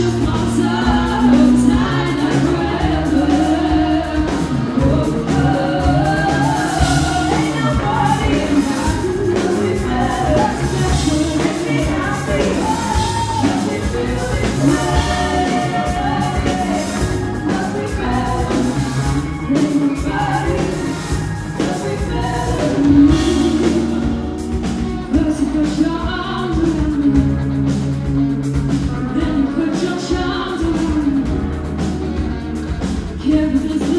Your mother Yeah,